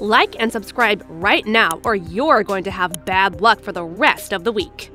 Like and subscribe right now, or you're going to have bad luck for the rest of the week.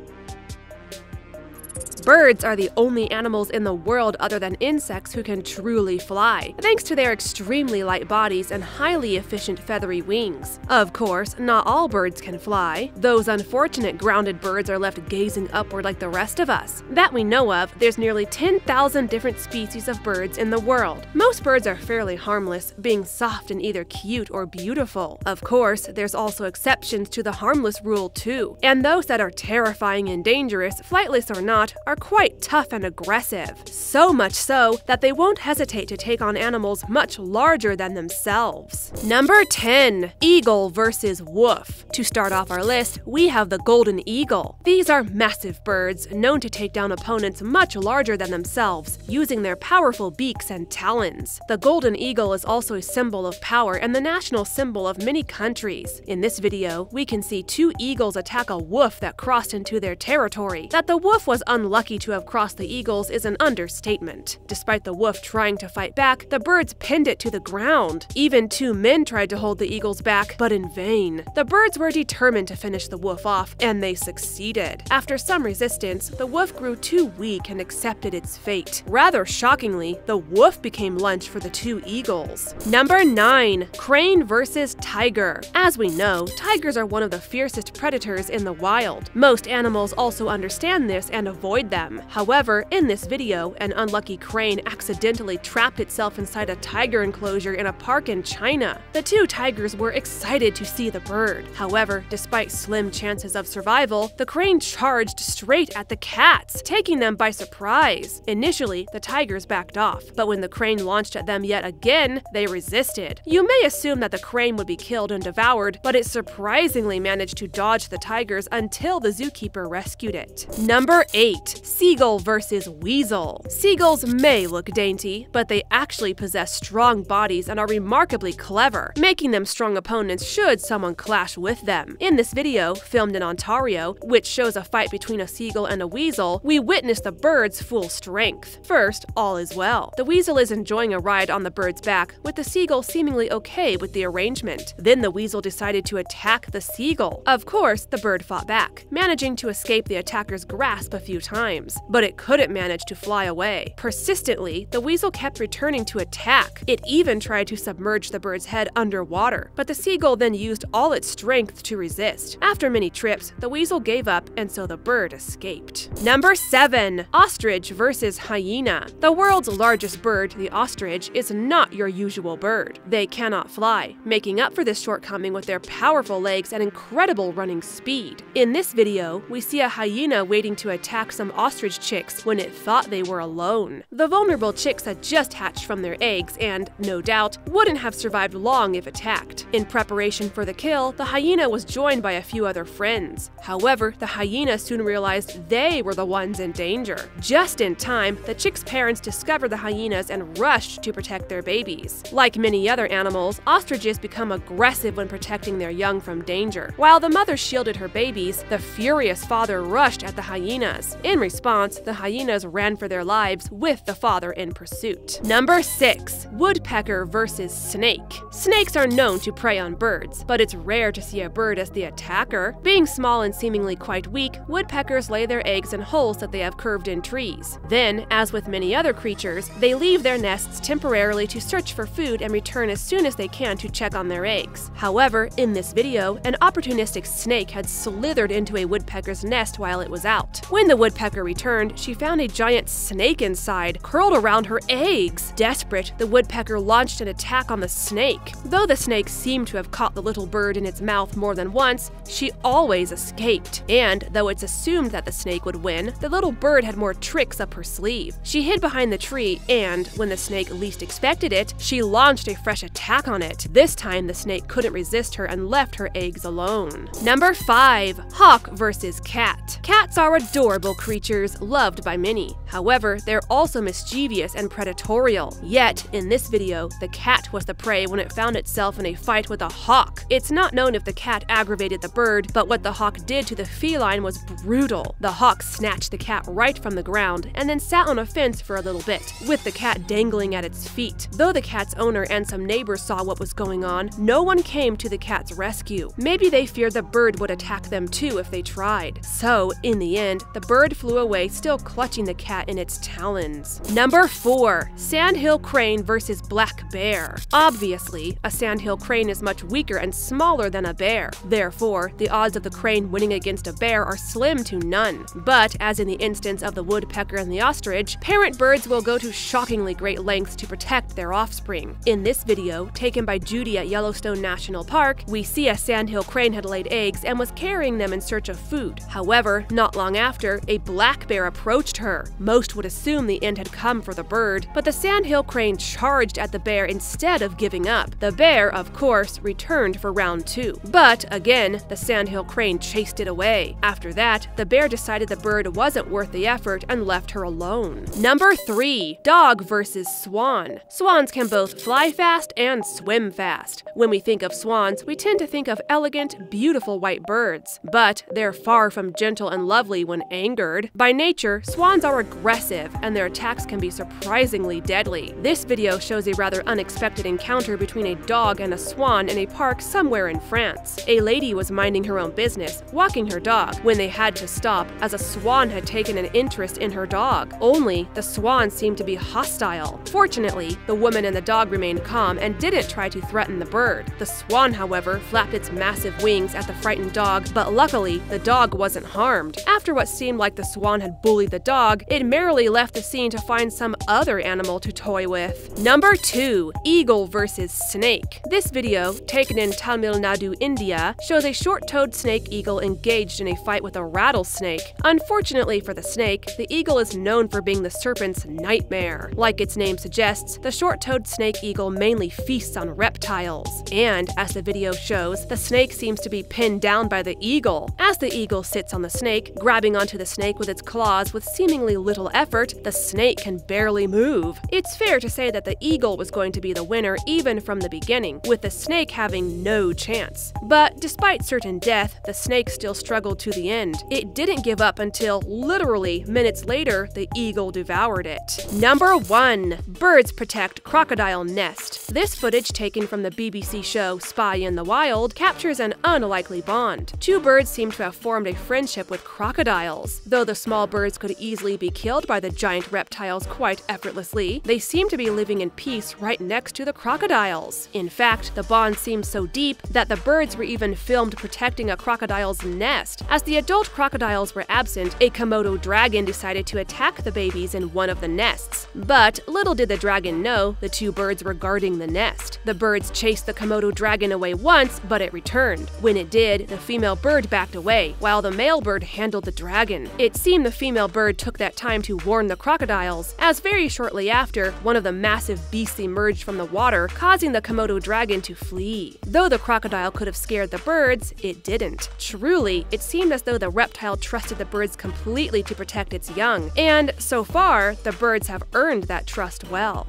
Birds are the only animals in the world other than insects who can truly fly, thanks to their extremely light bodies and highly efficient feathery wings. Of course, not all birds can fly. Those unfortunate grounded birds are left gazing upward like the rest of us. That we know of, there's nearly 10,000 different species of birds in the world. Most birds are fairly harmless, being soft and either cute or beautiful. Of course, there's also exceptions to the harmless rule too, and those that are terrifying and dangerous, flightless or not, are are quite tough and aggressive. So much so that they won't hesitate to take on animals much larger than themselves. Number 10. Eagle versus Wolf. To start off our list, we have the golden eagle. These are massive birds, known to take down opponents much larger than themselves, using their powerful beaks and talons. The golden eagle is also a symbol of power and the national symbol of many countries. In this video, we can see two eagles attack a wolf that crossed into their territory. That the wolf was unlucky lucky to have crossed the eagles is an understatement. Despite the wolf trying to fight back, the birds pinned it to the ground. Even two men tried to hold the eagles back, but in vain. The birds were determined to finish the wolf off, and they succeeded. After some resistance, the wolf grew too weak and accepted its fate. Rather shockingly, the wolf became lunch for the two eagles. Number 9. Crane versus Tiger. As we know, tigers are one of the fiercest predators in the wild. Most animals also understand this and avoid them. However, in this video, an unlucky crane accidentally trapped itself inside a tiger enclosure in a park in China. The two tigers were excited to see the bird. However, despite slim chances of survival, the crane charged straight at the cats, taking them by surprise. Initially, the tigers backed off, but when the crane launched at them yet again, they resisted. You may assume that the crane would be killed and devoured, but it surprisingly managed to dodge the tigers until the zookeeper rescued it. Number 8. Seagull versus Weasel. Seagulls may look dainty, but they actually possess strong bodies and are remarkably clever, making them strong opponents should someone clash with them. In this video, filmed in Ontario, which shows a fight between a seagull and a weasel, we witness the bird's full strength. First, all is well. The weasel is enjoying a ride on the bird's back, with the seagull seemingly okay with the arrangement. Then the weasel decided to attack the seagull. Of course, the bird fought back, managing to escape the attacker's grasp a few times times, but it couldn't manage to fly away. Persistently, the weasel kept returning to attack. It even tried to submerge the bird's head underwater, but the seagull then used all its strength to resist. After many trips, the weasel gave up and so the bird escaped. Number 7. Ostrich versus Hyena The world's largest bird, the ostrich, is not your usual bird. They cannot fly, making up for this shortcoming with their powerful legs and incredible running speed. In this video, we see a hyena waiting to attack some ostrich chicks when it thought they were alone. The vulnerable chicks had just hatched from their eggs and, no doubt, wouldn't have survived long if attacked. In preparation for the kill, the hyena was joined by a few other friends. However, the hyena soon realized they were the ones in danger. Just in time, the chicks' parents discovered the hyenas and rushed to protect their babies. Like many other animals, ostriches become aggressive when protecting their young from danger. While the mother shielded her babies, the furious father rushed at the hyenas. In response, the hyenas ran for their lives with the father in pursuit. Number 6. Woodpecker versus Snake Snakes are known to prey on birds, but it's rare to see a bird as the attacker. Being small and seemingly quite weak, woodpeckers lay their eggs in holes that they have curved in trees. Then, as with many other creatures, they leave their nests temporarily to search for food and return as soon as they can to check on their eggs. However, in this video, an opportunistic snake had slithered into a woodpecker's nest while it was out. When the woodpecker returned, she found a giant snake inside, curled around her eggs. Desperate, the woodpecker launched an attack on the snake. Though the snake seemed to have caught the little bird in its mouth more than once, she always escaped. And though it's assumed that the snake would win, the little bird had more tricks up her sleeve. She hid behind the tree, and when the snake least expected it, she launched a fresh attack on it. This time, the snake couldn't resist her and left her eggs alone. Number 5. Hawk versus Cat Cats are adorable creatures creatures loved by many. However, they're also mischievous and predatorial. Yet, in this video, the cat was the prey when it found itself in a fight with a hawk. It's not known if the cat aggravated the bird, but what the hawk did to the feline was brutal. The hawk snatched the cat right from the ground and then sat on a fence for a little bit, with the cat dangling at its feet. Though the cat's owner and some neighbors saw what was going on, no one came to the cat's rescue. Maybe they feared the bird would attack them too if they tried. So, in the end, the bird flew away still clutching the cat in its talons. Number 4. Sandhill Crane versus Black Bear. Obviously, a sandhill crane is much weaker and smaller than a bear. Therefore, the odds of the crane winning against a bear are slim to none. But, as in the instance of the woodpecker and the ostrich, parent birds will go to shockingly great lengths to protect their offspring. In this video, taken by Judy at Yellowstone National Park, we see a sandhill crane had laid eggs and was carrying them in search of food. However, not long after, a black bear approached her. Most would assume the end had come for the bird, but the sandhill crane charged at the bear instead of giving up. The bear, of course, returned for round two. But again, the sandhill crane chased it away. After that, the bear decided the bird wasn't worth the effort and left her alone. Number 3. Dog versus Swan. Swans can both fly fast and swim fast. When we think of swans, we tend to think of elegant, beautiful white birds. But they're far from gentle and lovely when angered. By nature, swans are aggressive, and their attacks can be surprisingly deadly. This video shows a rather unexpected encounter between a dog and a swan in a park somewhere in France. A lady was minding her own business, walking her dog, when they had to stop as a swan had taken an interest in her dog. Only, the swan seemed to be hostile. Fortunately, the woman and the dog remained calm and didn't try to threaten the bird. The swan, however, flapped its massive wings at the frightened dog, but luckily, the dog wasn't harmed. After what seemed like the swan had bullied the dog, it merrily left the scene to find some other animal to toy with. Number 2. Eagle versus Snake. This video, taken in Tamil Nadu, India, shows a short-toed snake eagle engaged in a fight with a rattlesnake. Unfortunately for the snake, the eagle is known for being the serpent's nightmare. Like its name suggests, the short-toed snake eagle mainly feasts on reptiles. And, as the video shows, the snake seems to be pinned down by the eagle. As the eagle sits on the snake, grabbing onto the snake with its claws with seemingly little effort, the snake can barely move. It's fair to say that the eagle was going to be the winner even from the beginning, with the snake having no chance. But despite certain death, the snake still struggled to the end. It didn't give up until, literally, minutes later, the eagle devoured it. Number 1. Birds protect crocodile nest. This footage taken from the BBC show Spy in the Wild captures an unlikely bond. Two birds seem to have formed a friendship with crocodiles. Though the small birds could easily be killed by the giant reptiles quite effortlessly, they seem to be living in peace right next to the crocodiles. In fact, the bond seems so deep that the birds were even filmed protecting a crocodile's nest. As the adult crocodiles were absent, a Komodo dragon decided to attack the babies in one of the nests. But little did the dragon know the two birds were guarding the nest. The birds chased the Komodo dragon away once, but it returned. When it did, the female bird backed away, while the male bird handled the dragon. It seemed the female bird took that time to warn the crocodiles, as very shortly after, one of the massive beasts emerged from the water, causing the Komodo dragon to flee. Though the crocodile could have scared the birds, it didn't. Truly, it seemed as though the reptile trusted the birds completely to protect its young, and so far, the birds have earned that trust well.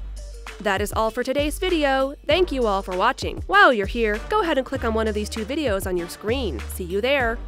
That is all for today's video. Thank you all for watching. While you're here, go ahead and click on one of these two videos on your screen. See you there.